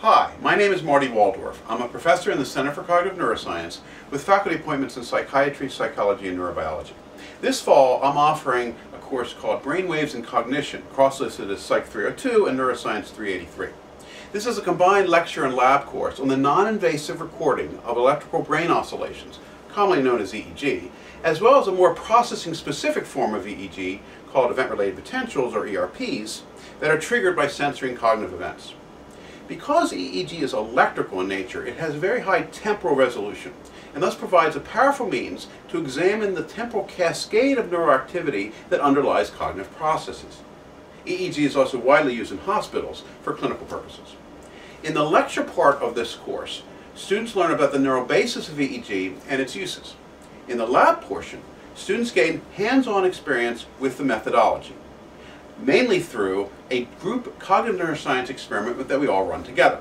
Hi, my name is Marty Waldorff. I'm a professor in the Center for Cognitive Neuroscience with faculty appointments in psychiatry, psychology, and neurobiology. This fall, I'm offering a course called Brainwaves and Cognition, cross-listed as Psych 302 and Neuroscience 383. This is a combined lecture and lab course on the non-invasive recording of electrical brain oscillations, commonly known as EEG, as well as a more processing-specific form of EEG called event-related potentials, or ERPs, that are triggered by sensory and cognitive events. Because EEG is electrical in nature, it has very high temporal resolution and thus provides a powerful means to examine the temporal cascade of neuroactivity that underlies cognitive processes. EEG is also widely used in hospitals for clinical purposes. In the lecture part of this course, students learn about the neural basis of EEG and its uses. In the lab portion, students gain hands-on experience with the methodology mainly through a group cognitive neuroscience experiment that we all run together.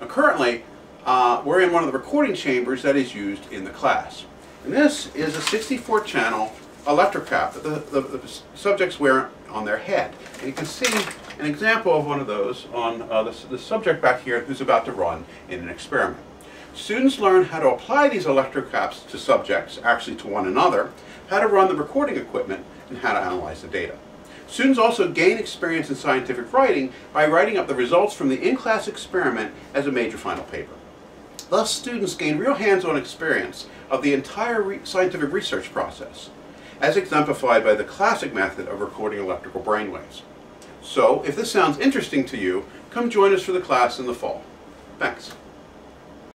Now currently, uh, we're in one of the recording chambers that is used in the class. And this is a 64 channel electrocap that the, the, the, subjects wear on their head. And you can see an example of one of those on uh, the, the subject back here who's about to run in an experiment. Students learn how to apply these electrocaps to subjects, actually to one another, how to run the recording equipment, and how to analyze the data. Students also gain experience in scientific writing by writing up the results from the in-class experiment as a major final paper. Thus, students gain real hands-on experience of the entire re scientific research process, as exemplified by the classic method of recording electrical brainwaves. So, if this sounds interesting to you, come join us for the class in the fall. Thanks.